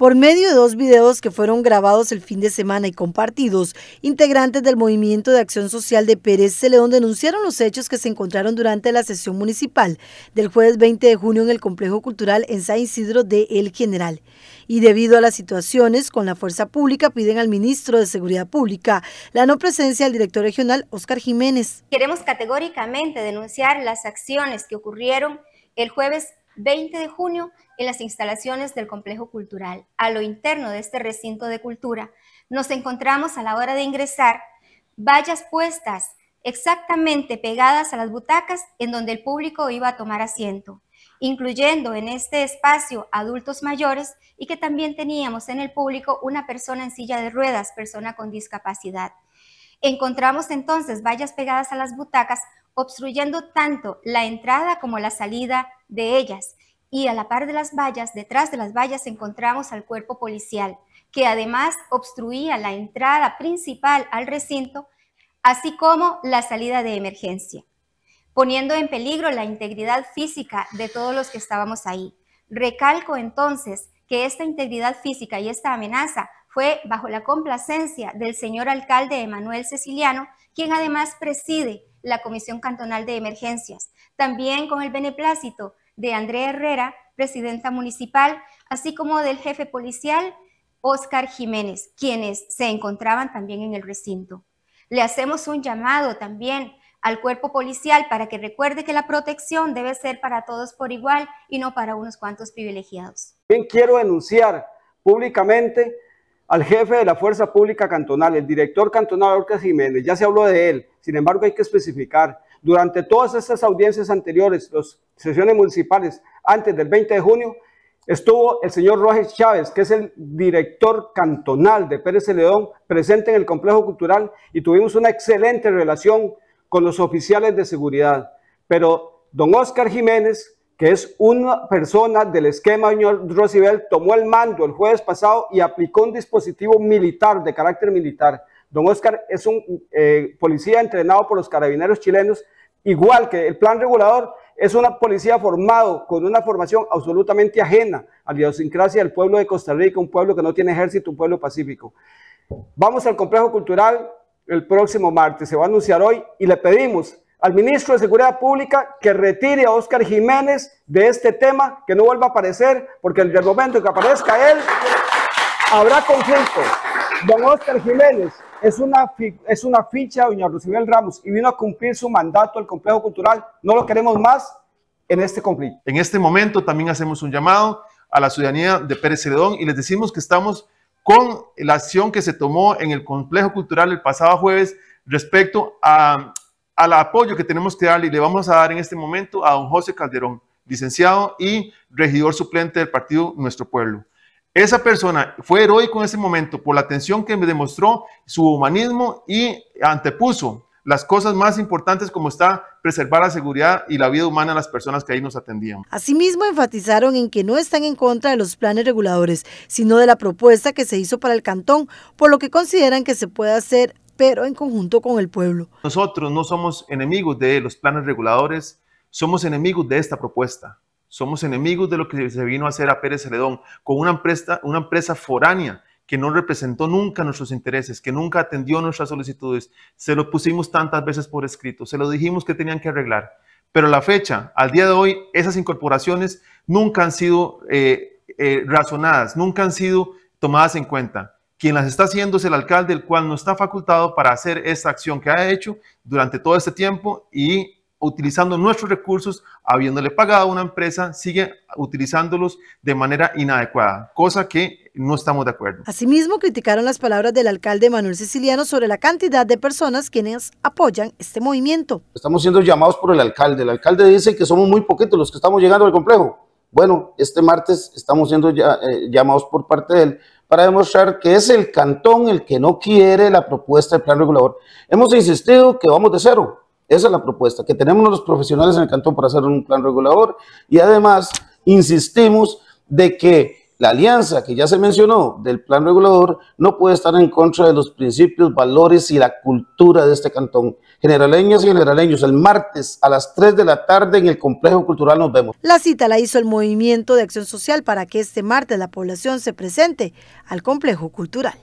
Por medio de dos videos que fueron grabados el fin de semana y compartidos, integrantes del Movimiento de Acción Social de Pérez Celedón denunciaron los hechos que se encontraron durante la sesión municipal del jueves 20 de junio en el Complejo Cultural en San Isidro de El General. Y debido a las situaciones con la fuerza pública, piden al ministro de Seguridad Pública la no presencia del director regional Oscar Jiménez. Queremos categóricamente denunciar las acciones que ocurrieron el jueves 20 de junio en las instalaciones del complejo cultural. A lo interno de este recinto de cultura nos encontramos a la hora de ingresar vallas puestas exactamente pegadas a las butacas en donde el público iba a tomar asiento, incluyendo en este espacio adultos mayores y que también teníamos en el público una persona en silla de ruedas, persona con discapacidad. Encontramos entonces vallas pegadas a las butacas obstruyendo tanto la entrada como la salida de ellas. Y a la par de las vallas, detrás de las vallas, encontramos al cuerpo policial, que además obstruía la entrada principal al recinto, así como la salida de emergencia, poniendo en peligro la integridad física de todos los que estábamos ahí. Recalco entonces que esta integridad física y esta amenaza fue bajo la complacencia del señor alcalde Emanuel Ceciliano, quien además preside la Comisión Cantonal de Emergencias, también con el beneplácito de Andrea Herrera, presidenta municipal, así como del jefe policial Oscar Jiménez, quienes se encontraban también en el recinto. Le hacemos un llamado también al cuerpo policial para que recuerde que la protección debe ser para todos por igual y no para unos cuantos privilegiados. Bien quiero denunciar públicamente al jefe de la Fuerza Pública Cantonal, el director cantonal Orcas Jiménez, ya se habló de él, sin embargo hay que especificar, durante todas estas audiencias anteriores, las sesiones municipales, antes del 20 de junio, estuvo el señor Rojas Chávez, que es el director cantonal de Pérez Celedón, presente en el complejo cultural y tuvimos una excelente relación con los oficiales de seguridad. Pero don Oscar Jiménez que es una persona del esquema señor Rosibel, tomó el mando el jueves pasado y aplicó un dispositivo militar, de carácter militar. Don Oscar es un eh, policía entrenado por los carabineros chilenos, igual que el plan regulador, es una policía formado con una formación absolutamente ajena a la idiosincrasia del pueblo de Costa Rica, un pueblo que no tiene ejército, un pueblo pacífico. Vamos al complejo cultural el próximo martes, se va a anunciar hoy y le pedimos al ministro de Seguridad Pública que retire a Oscar Jiménez de este tema, que no vuelva a aparecer, porque en el momento que aparezca él, habrá conflicto. Don Oscar Jiménez es una, es una ficha de doña Rosibel Ramos y vino a cumplir su mandato al complejo cultural. No lo queremos más en este conflicto. En este momento también hacemos un llamado a la ciudadanía de Pérez Celedón y les decimos que estamos con la acción que se tomó en el complejo cultural el pasado jueves respecto a al apoyo que tenemos que darle y le vamos a dar en este momento a don José Calderón, licenciado y regidor suplente del partido Nuestro Pueblo. Esa persona fue heroico en ese momento por la atención que me demostró, su humanismo y antepuso las cosas más importantes como está preservar la seguridad y la vida humana de las personas que ahí nos atendían. Asimismo, enfatizaron en que no están en contra de los planes reguladores, sino de la propuesta que se hizo para el cantón, por lo que consideran que se puede hacer pero en conjunto con el pueblo. Nosotros no somos enemigos de los planes reguladores, somos enemigos de esta propuesta. Somos enemigos de lo que se vino a hacer a Pérez Celedón con una empresa, una empresa foránea que no representó nunca nuestros intereses, que nunca atendió nuestras solicitudes. Se lo pusimos tantas veces por escrito, se lo dijimos que tenían que arreglar. Pero a la fecha, al día de hoy, esas incorporaciones nunca han sido eh, eh, razonadas, nunca han sido tomadas en cuenta. Quien las está haciendo es el alcalde, el cual no está facultado para hacer esta acción que ha hecho durante todo este tiempo y utilizando nuestros recursos, habiéndole pagado a una empresa, sigue utilizándolos de manera inadecuada, cosa que no estamos de acuerdo. Asimismo, criticaron las palabras del alcalde Manuel Siciliano sobre la cantidad de personas quienes apoyan este movimiento. Estamos siendo llamados por el alcalde. El alcalde dice que somos muy poquitos los que estamos llegando al complejo. Bueno, este martes estamos siendo ya, eh, llamados por parte de él para demostrar que es el cantón el que no quiere la propuesta del plan regulador. Hemos insistido que vamos de cero. Esa es la propuesta, que tenemos los profesionales en el cantón para hacer un plan regulador y además insistimos de que la alianza que ya se mencionó del plan regulador no puede estar en contra de los principios, valores y la cultura de este cantón. Generaleñas y generaleños, el martes a las 3 de la tarde en el Complejo Cultural nos vemos. La cita la hizo el Movimiento de Acción Social para que este martes la población se presente al Complejo Cultural.